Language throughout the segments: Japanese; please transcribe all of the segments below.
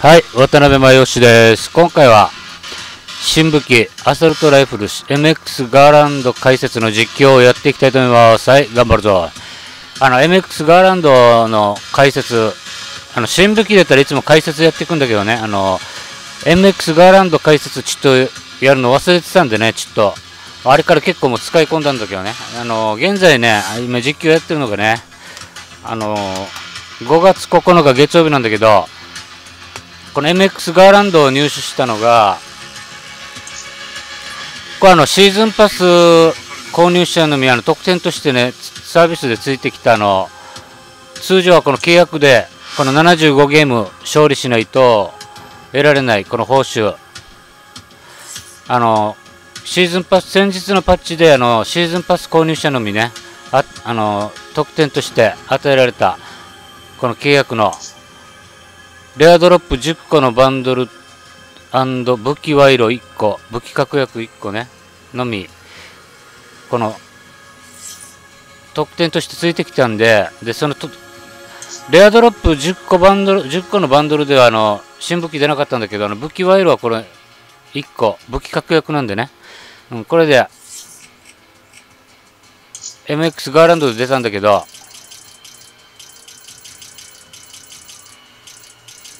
はい、渡辺真義です。今回は、新武器、アサルトライフル MX ガーランド解説の実況をやっていきたいと思います。はい、頑張るぞ。あの、MX ガーランドの解説、あの、新武器だったらいつも解説やっていくんだけどね、あの、MX ガーランド解説ちょっとやるの忘れてたんでね、ちょっと、あれから結構もう使い込んだんだけどね、あの、現在ね、今実況やってるのがね、あの、5月9日月曜日なんだけど、この MX ガーランドを入手したのが、これあのシーズンパス購入者のみあの特典としてね、サービスでついてきたの、通常はこの契約で、この75ゲーム勝利しないと得られないこの報酬。あの、シーズンパス、先日のパッチであの、シーズンパス購入者のみね、ああの、特典として与えられた、この契約のレアドロップ10個のバンドル武器賄賂1個、武器確約1個ね、のみ、この、特典としてついてきたんで、で、そのと、レアドロップ10個バンドル、10個のバンドルでは、あの、新武器出なかったんだけど、あの、武器賄賂はこれ、1個、武器確約なんでね、うん、これで、MX ガーランドで出たんだけど、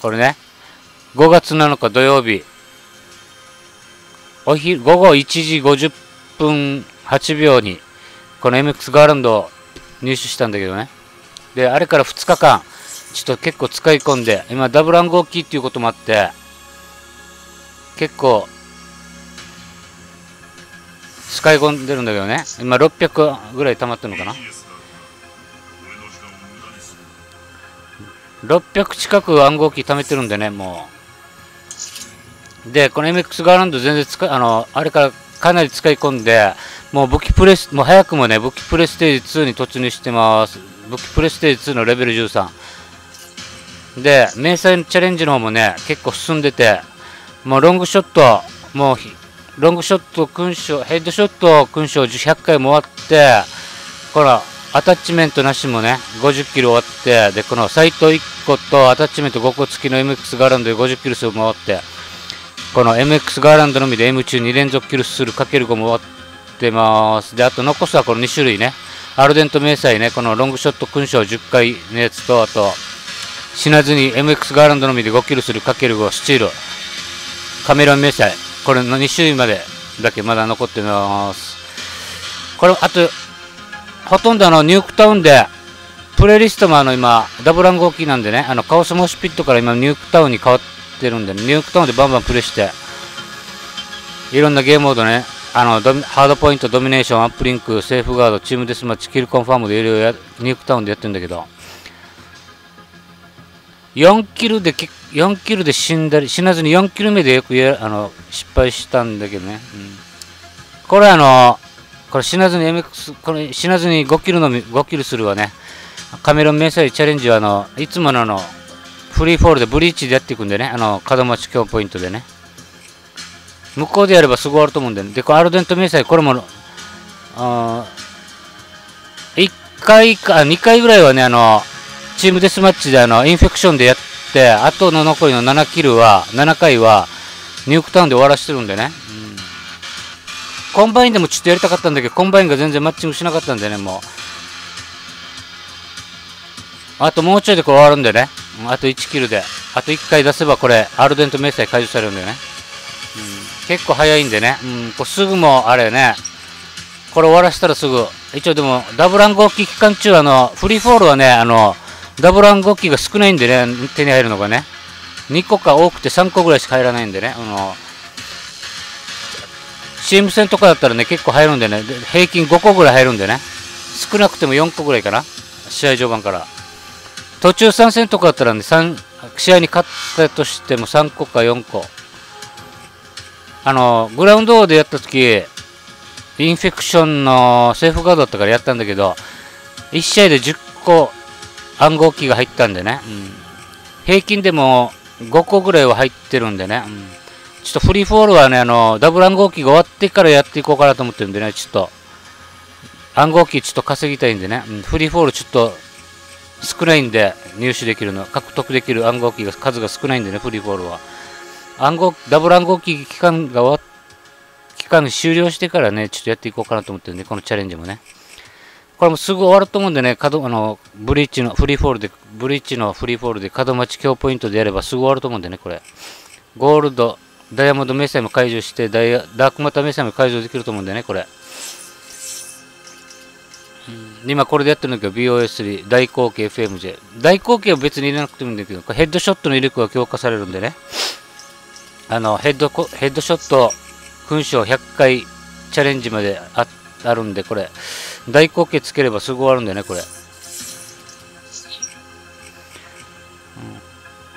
これね、5月7日土曜日、お昼、午後1時50分8秒に、この MX ガーランドを入手したんだけどね。で、あれから2日間、ちょっと結構使い込んで、今ダブル暗号キーっていうこともあって、結構、使い込んでるんだけどね。今600ぐらい溜まってるのかな。600近く暗号機貯めてるんでね、もう。で、この MX ガーランド全然使、あの、あれからかなり使い込んで、もう武器プレス、もう早くもね、武器プレステージ2に突入してます。武器プレステージ2のレベル13。で、明細チャレンジの方もね、結構進んでて、もうロングショット、もう、ロングショット勲章、ヘッドショット勲章100回も終わって、この、アタッチメントなしもね、50キロ終わって、で、このサイト1個とアタッチメント5個付きの MX ガーランドで50キロ数回って、この MX ガーランドのみで M 中2連続キルするかける5も終わってます。で、あと残すはこの2種類ね。アルデント明細ね、このロングショット勲章10回のやつと、あと、死なずに MX ガーランドのみで5キルするかける5スチール。カメラ明細。これの2種類までだけまだ残ってます。これ、あと、ほとんどあの、ニュークタウンで、プレイリストもあの、今、ダブル暗号機なんでね、あの、カオスモシピットから今、ニュークタウンに変わってるんで、ニュークタウンでバンバンプレイして、いろんなゲームモードね、あの、ハードポイント、ドミネーション、アップリンク、セーフガード、チームデスマッチ、キルコンファームでいろいろニュークタウンでやってるんだけど、4キルで、4キルで死んだり、死なずに4キル目でよくやあの失敗したんだけどね。うん、これあの、これ死なずに MX、これ死なずに5キルのみ、5キルするわね。カメロン明細チャレンジはあの、いつものあの、フリーフォールでブリーチでやっていくんでね。あの、門町強ポイントでね。向こうでやればすぐ終わると思うんでね。で、このアーデント迷彩、これも、あ1回か、2回ぐらいはね、あの、チームデスマッチであの、インフェクションでやって、あとの残りの7キルは、7回は、ニュークタウンで終わらしてるんでね。コンバインでもちょっとやりたかったんだけど、コンバインが全然マッチングしなかったんでね、もう。あともうちょいでこれ終わるんでね。あと1キルで。あと1回出せばこれ、アルデント明細解除されるんだよね。うん、結構早いんでね。うん、これすぐもあれね。これ終わらせたらすぐ。一応でも、ダブル暗号機期間中、あの、フリーフォールはね、あの、ダブル暗号機が少ないんでね、手に入るのがね。2個か多くて3個ぐらいしか入らないんでね。あの、チーム戦とかだったらね、結構入るんでね、平均5個ぐらい入るんでね、少なくても4個ぐらいかな、試合序盤から。途中参戦とかだったらね、3試合に勝ったとしても3個か4個。あの、グラウンドでやった時、インフェクションのセーフガードだったからやったんだけど、1試合で10個暗号機が入ったんでね、うん、平均でも5個ぐらいは入ってるんでね、うんちょっとフリーフォールはね、あの、ダブル暗号機が終わってからやっていこうかなと思ってるんでね、ちょっと、暗号機ちょっと稼ぎたいんでね、うん、フリーフォールちょっと、少ないんで入手できるの。獲得できる暗号機が数が少ないんでねフリーフォールは。暗号ダブル暗号機期間が終わ期間終了してからねちょっとやっていこうかなと思ってるんでこのチャレンジもね。これもすぐ終わると思うんでね角あのブリッジのフリーフォールでブリッジのフリーフォールで角待ち強ポイントでやればすぐ終わると思うんでねこれ。ゴールドダイヤモンドメッセも解除してダイヤダークマターメッセも解除できると思うんでねこれ。今これでやってるんだけど BOS3 大口径 FMJ 大口径は別に入れなくてもいいんだけどヘッドショットの威力が強化されるんでね。あのヘッドヘッドショット勲章100回チャレンジまでああるんでこれ。大口径つければすぐ終わるんだよねこれ、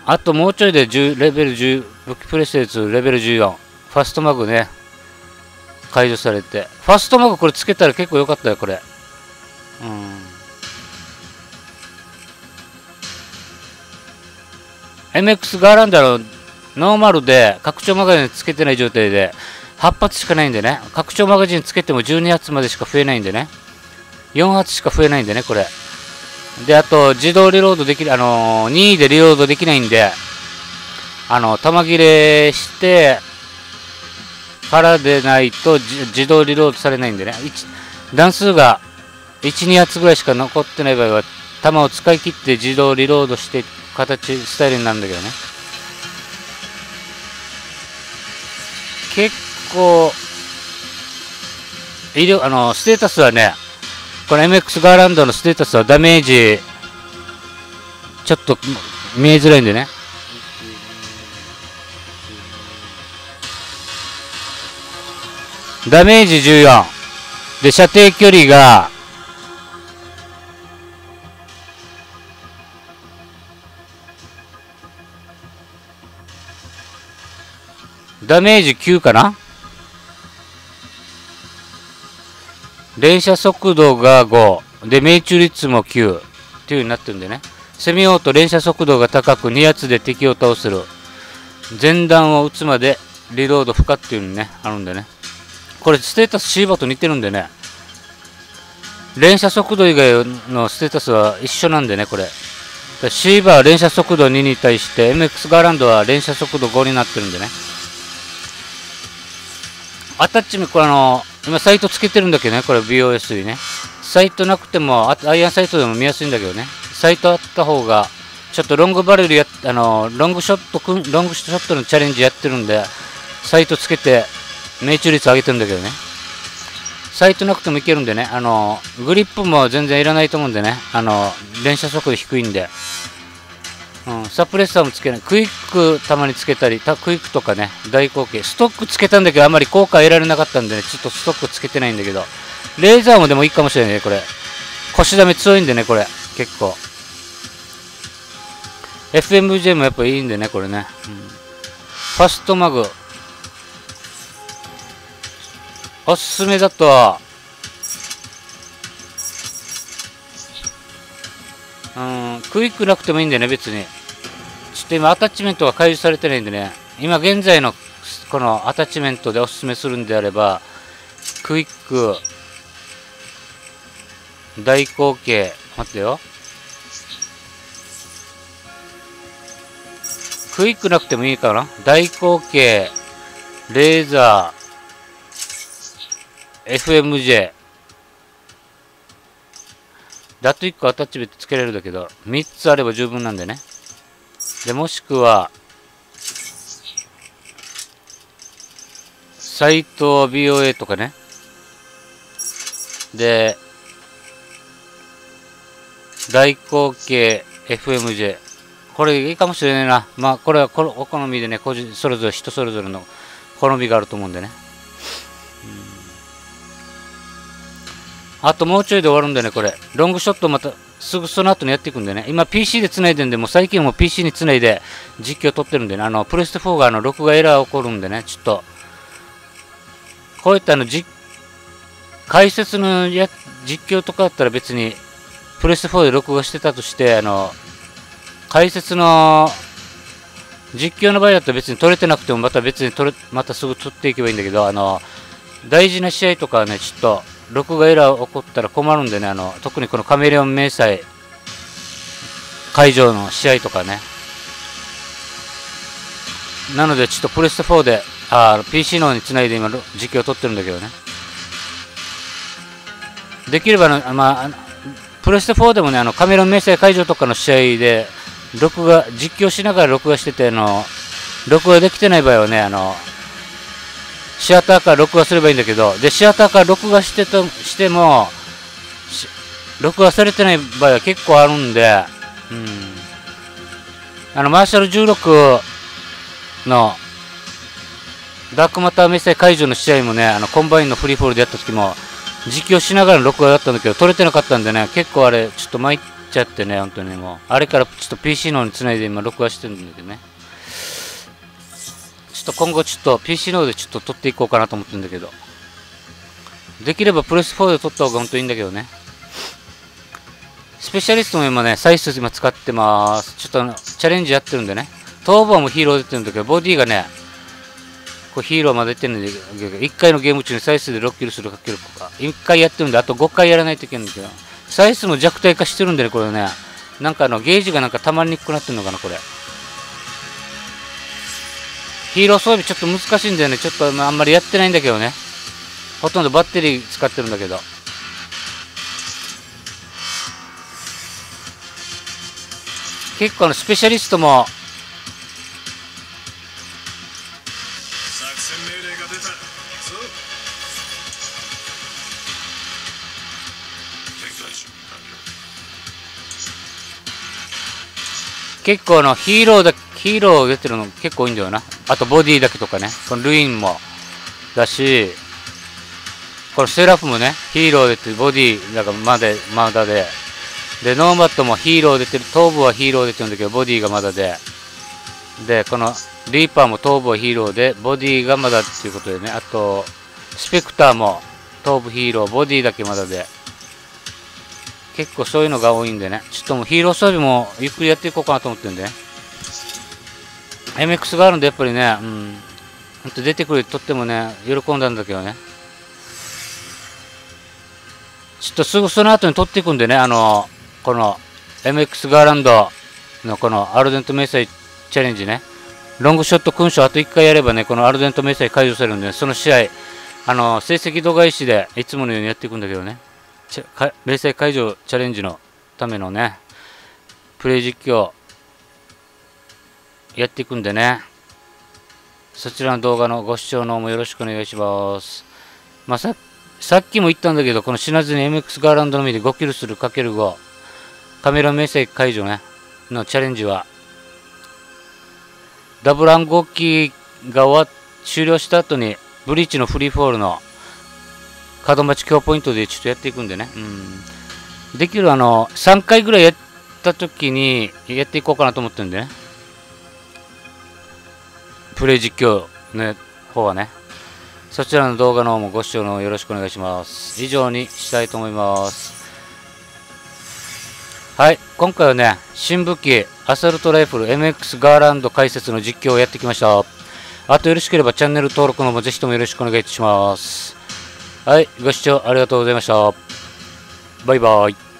あともうちょいで10レベル10武器プレステ2レベル14ファストマグね。解除されて。ファストマグこれつけたら結構良かったよこれ。うん。MX ガーランダーのノーマルで拡張マガジンつけてない状態で8発しかないんでね。拡張マガジンつけても12発までしか増えないんでね。4発しか増えないんでねこれ。であと自動リロードできるあのー、2位でリロードできないんであの弾切れしてからでないと自動リロードされないんでね。段数が12発ぐらいしか残ってない場合は弾を使い切って自動リロードして形スタイルになるんだけどね。結構医療あのステータスはねこの MX ガーランドのステータスはダメージちょっと見えづらいんでね。ダメージ14で射程距離がダメージ9かな？連射速度が5で命中率も9っていう風になってるんでね。攻めようと連射速度が高く2発で敵を倒せる。前段を撃つまでリロード不可っていうのねあるんでね。これステータスシーバと似てるんでね連射速度以外のステータスは一緒なんでねこれシーバーは連射速度2に対して MX ガーランドは連射速度5になってるんでねアタッチメント、これあの、今サイトつけてるんだけどね、これ BOS にね。サイトなくても、アイアンサイトでも見やすいんだけどね。サイトあった方が、ちょっとロングバレルや、あの、ロングショット、ロングショットのチャレンジやってるんで、サイトつけて、命中率上げてるんだけどね。サイトなくてもいけるんでね、あの、グリップも全然いらないと思うんでね、あの、連射速度低いんで、うん、サプレッサーもつけない。クイックたまにつけたり、クイックとかね、大口径。ストックつけたんだけど、あまり効果得られなかったんでね、ちょっとストックつけてないんだけど、レーザーもでもいいかもしれないね、これ。腰ダメ強いんでね、これ。結構。FMJ もやっぱいいんでね、これね。うん、ファストマグ。おすすめだと、うん、クイックなくてもいいんだよね、別に。ちょっと今、アタッチメントが開示されてないんでね、今現在のこのアタッチメントでおすすめするんであれば、クイック、大口径、待ってよ。クイックなくてもいいかな大口径、レーザー、FMJ、だと1個アタッチメントつけれるんだけど、3つあれば十分なんでね。で、もしくは、サイト BOA とかね。で、大口径 FMJ。これいいかもしれないな。まあ、これはこお好みでね、個人、それぞれ人それぞれの好みがあると思うんでね。あともうちょいで終わるんでね、これ。ロングショットまたすぐその後にやっていくんでね。今 PC で繋いでんで、もう最近も PC に繋いで実況撮ってるんでね。あの、プレステ4があの、録画エラー起こるんでね、ちょっと、こういったあの、実、解説のや実況とかだったら別に、プレステ4で録画してたとして、あの、解説の実況の場合だったら別に撮れてなくてもまた別に撮れ、またすぐ撮っていけばいいんだけど、あの、大事な試合とかはね、ちょっと、録画エラー起こったら困るんでね、あの、特にこのカメレオン明細会場の試合とかね。なので、ちょっとプレステ4で、あ PC の方につないで今、実況を撮ってるんだけどね。できればの、まあ、プレステ4でもね、あのカメラ明細会場とかの試合で、録画、実況しながら録画してて、あの、録画できてない場合はね、あの、シアターから録画すればいいんだけど、で、シアターから録画してとしても、録画されてない場合は結構あるんで、うん。あの、マーシャル16の、ダークマター迷彩解除の試合もね、あの、コンバインのフリーフォールでやった時も、実況しながら録画だったんだけど、撮れてなかったんでね、結構あれ、ちょっと参っちゃってね、本当にもう。あれからちょっと PC の方につないで今録画してるんだけどね。ちょっと今後ちょっと PC の方でちょっと撮っていこうかなと思ってるんだけど。できればプレス4で撮った方が本当にいいんだけどね。スペシャリストも今ね、サイス今使ってます。ちょっとあの、チャレンジやってるんでね。トーバーもヒーロー出てるんだけど、ボディがね、こうヒーローまで出てるんで、1回のゲーム中にサイスで6キルするかけるとか、1回やってるんで、あと5回やらないといけないんだけど、サイスも弱体化してるんでね、これね。なんかあの、ゲージがなんかたまりにくくなってるのかな、これ。ヒーロー装備ちょっと難しいんだよね。ちょっとあんまりやってないんだけどね。ほとんどバッテリー使ってるんだけど。結構のスペシャリストも結構のヒーローだヒーロー出てるの結構多いんだよな。あとボディだけとかね。このルインもだしこのセラフもねヒーロー出てるボディだかまだまだで。で、ノーマッドもヒーロー出てる、頭部はヒーロー出てるんだけど、ボディがまだで、で、このリーパーも頭部はヒーローで、ボディがまだっていうことでね、あと、スペクターも頭部ヒーロー、ボディだけまだで、結構そういうのが多いんでね、ちょっともうヒーロー装備もゆっくりやっていこうかなと思ってるんで。ね。MX があるんで、やっぱりね、うん、ほんと出てくるとってもね、喜んだんだけどね。ちょっとすぐその後に取っていくんでね、あのこの MX ガーランドのこのアルデント迷彩チャレンジね、ロングショット勲章あと1回やればね、このアルデント迷彩解除されるんで、ね、その試合、あの、成績度外視でいつものようにやっていくんだけどね、迷彩解除チャレンジのためのね、プレイ実況やっていくんでね、そちらの動画のご視聴の方もよろしくお願いします。まあ、ささっきも言ったんだけど、この死なずに MX ガーランドのみで5キルするかける5。カメラメッセージ解除ね、のチャレンジは、ダブル暗号機が終わ終了した後に、ブリーチのフリーフォールの門待ち強ポイントでちょっとやっていくんでね。うん。できるあの、3回ぐらいやった時にやっていこうかなと思ってるんでね。プレイ実況の方はね。そちらの動画の方もご視聴のよろしくお願いします。以上にしたいと思います。はい、今回はね、新武器、アサルトライフル MX ガーランド解説の実況をやってきました。あとよろしければチャンネル登録の方もぜひともよろしくお願いいたします。はい、ご視聴ありがとうございました。バイバイ。